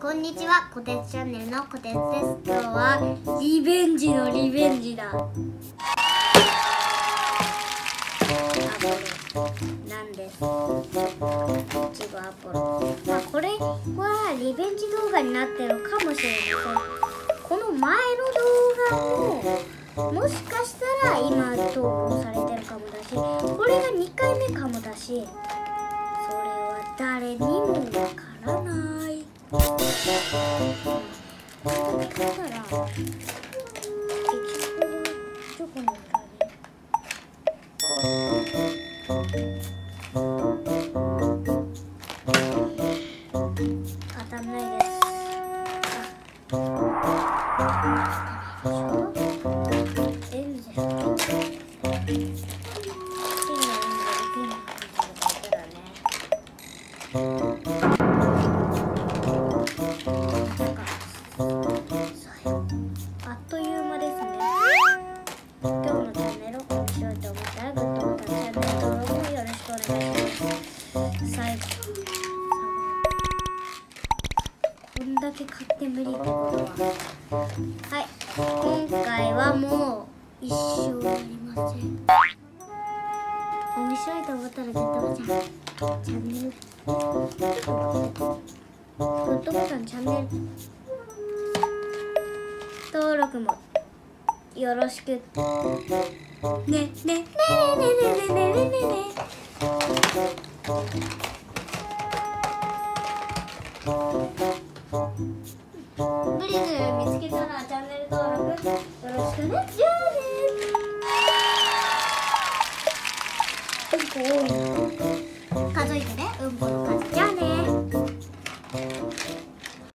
こんにちは、こてつチャンネルのこてつです。今日はリベンジのリベンジだ。あ、これなんです。いちごアポロ。まあ、これはリベンジ動画になってるかもしれません。この前の動画ももしかしたら今投稿されてるかもだし、これが2回目かもだし、それは誰にも。だからどこに当たんないです。エンゼ。ピンのエンゼル、ピンのエンゼル、ピンのだね。っという間ですね。今日のチャンネルを面白い。と思ったらグッドボタン、チャンネル登録もよろしくお願い。します。最後、こん。だけ買って無理ってことは。はい、今回はもう一生やりません。面白いと思ったらグッドボタン、チャンネル、グッドボタン、チャンネル。登録もよろしくねねねねねねねねねね。ブリズ見つけたらチャンネル登録よろしくね。じゃあねうん。こを数えてね。うんこの